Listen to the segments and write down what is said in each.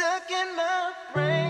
Stuck in my brain.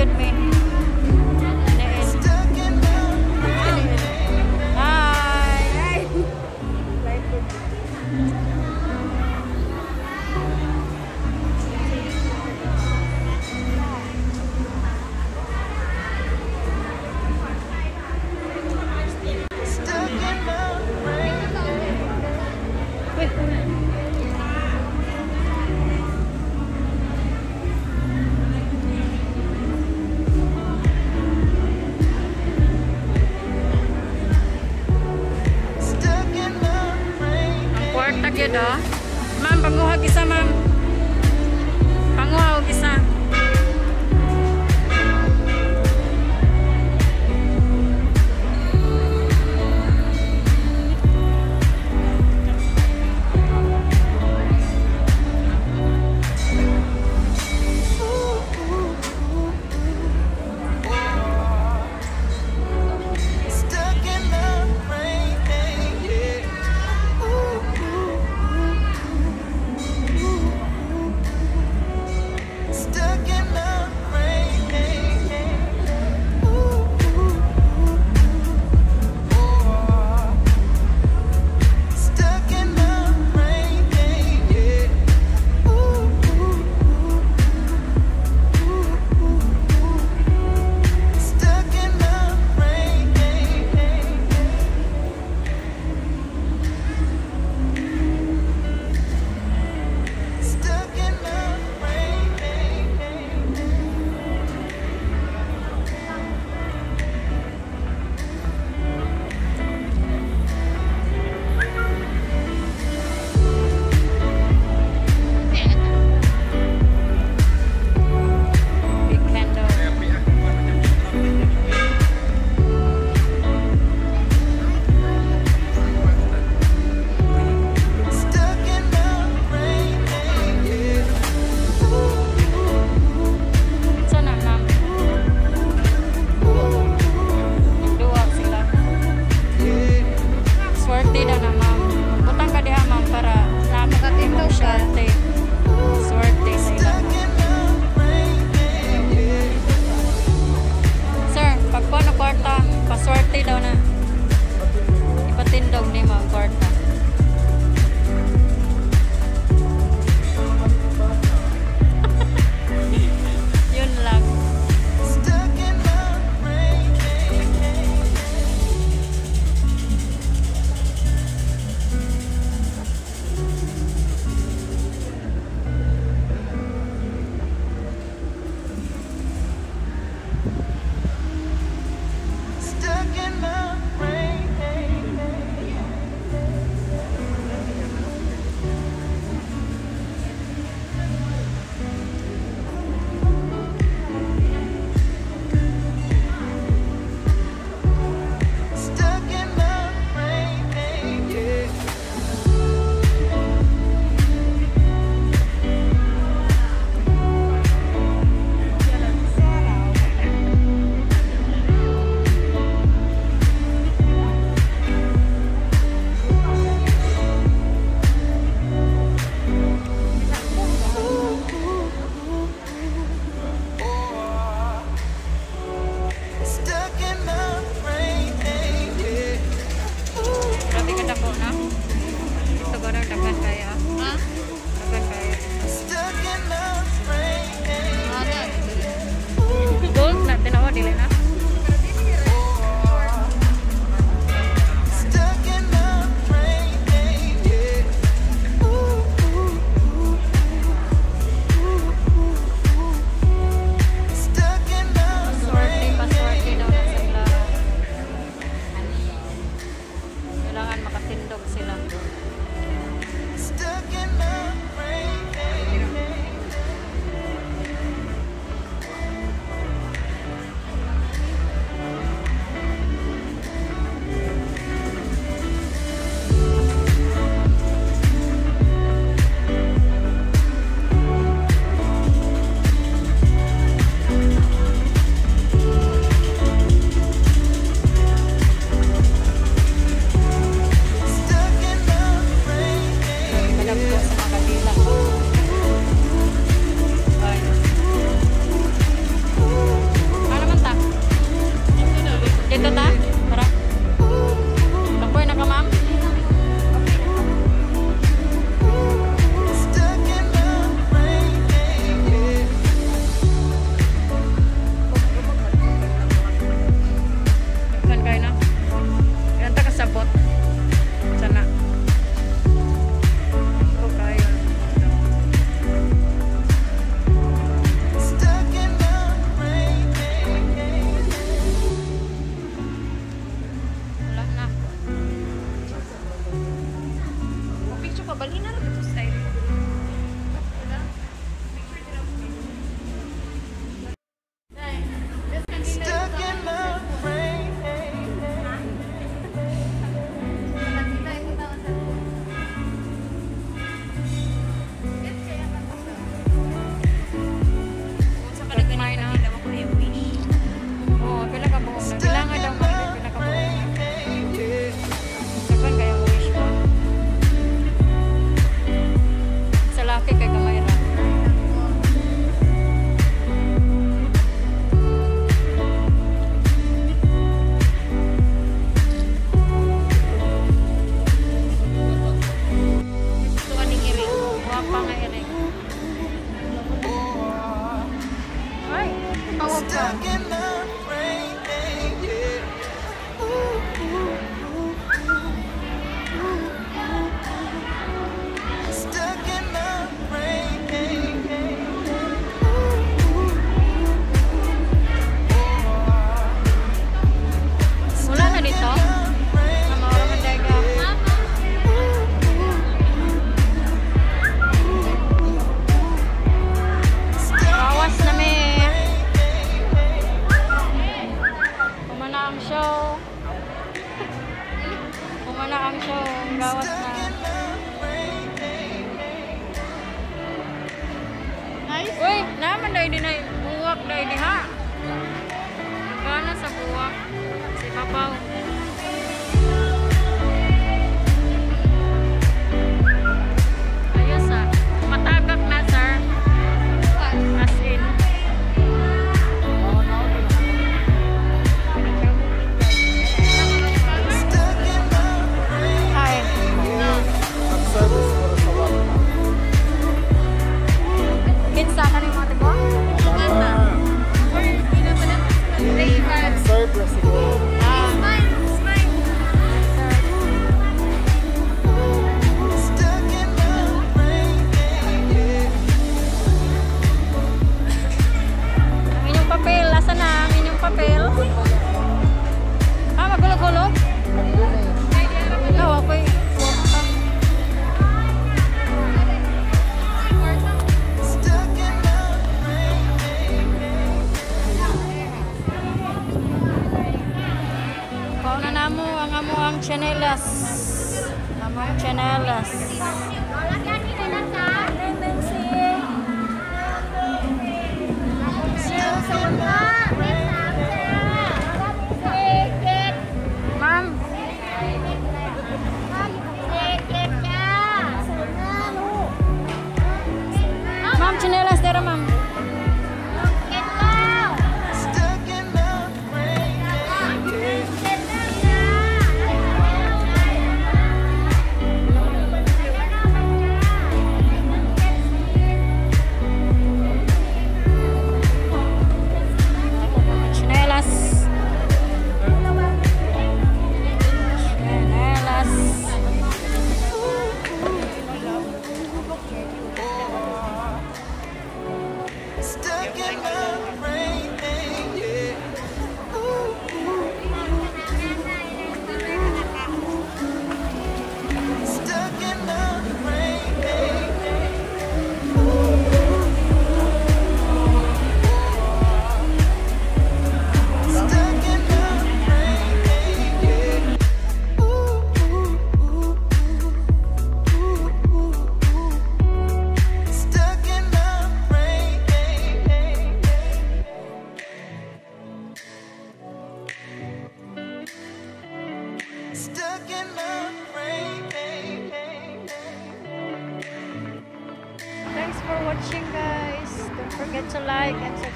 Tiniil gyud Balina. guys. Uy, naman dahil din ay buwak dahil ha. Kana sa buwak. Si Papaw. vecinos.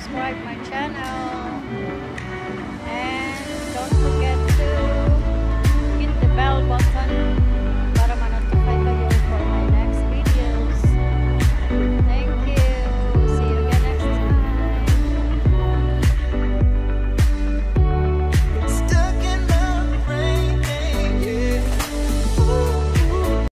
subscribe my channel. And don't forget to hit the bell button.